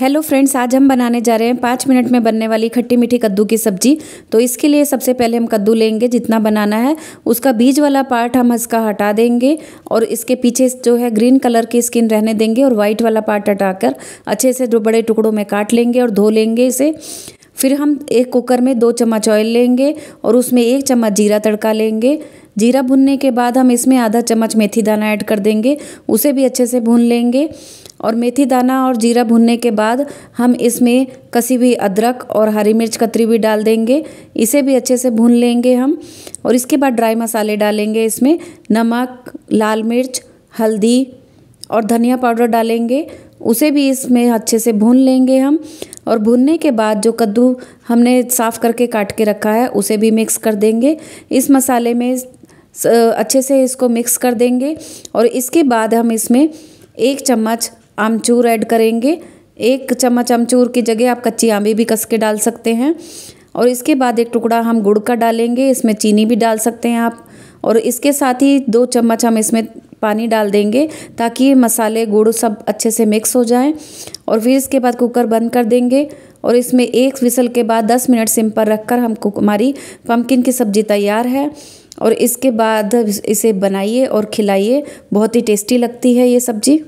Hello friends आज हम बनाने जा रहे हैं पाँच मिनट में बनने वाली खट्टी मीठी कद्दू की सब्ज़ी। तो इसके लिए सबसे पहले हम कद्दू लेंगे, जितना बनाना है। उसका बीज वाला पार्ट हम इसका हटा देंगे और इसके पीछे जो है ग्रीन कलर की स्किन रहने देंगे और वाइट वाला पार्ट हटाकर अच्छे से दो बड़े टुकड़ों में काट लेंगे और धो लेंगे इसे। फिर हम एक कुकर में दो चम्मच ऑयल लेंगे और उसमें एक चम्मच जीरा तड़का लेंगे। जीरा भुनने के बाद हम इसमें आधा चम्मच मेथी दाना ऐड कर देंगे, उसे भी अच्छे से भून लेंगे। और मेथी दाना और जीरा भुनने के बाद हम इसमें कसी हुई अदरक और हरी मिर्च कतरी भी डाल देंगे। इसे भी अच्छे से भून लेंगे हम और इसके बाद ड्राई मसाले डालेंगे इसमें। नमक, लाल मिर्च, हल्दी और धनिया पाउडर डालेंगे। उसे भी इसमें अच्छे से भून लेंगे हम और भूनने के बाद जो कद्दू हमने साफ़ करके काट के रखा है, उसे भी मिक्स कर देंगे। इस मसाले में अच्छे से इसको मिक्स कर देंगे और इसके बाद हम इसमें एक चम्मच आमचूर ऐड करेंगे। एक चम्मच आमचूर की जगह आप कच्ची आंबी भी कस के डाल सकते हैं। और इसके बाद एक टुकड़ा हम गुड़ का डालेंगे। इसमें चीनी भी डाल सकते हैं आप। और इसके साथ ही दो चम्मच हम इसमें पानी डाल देंगे ताकि मसाले, गुड़ सब अच्छे से मिक्स हो जाएँ। और फिर इसके बाद कुकर बंद कर देंगे। और इसमें एक विसल के बाद दस मिनट सिम पर रख कर हम हमारी पम्पकिन की सब्ज़ी तैयार है। और इसके बाद इसे बनाइए और खिलाइए। बहुत ही टेस्टी लगती है ये सब्ज़ी।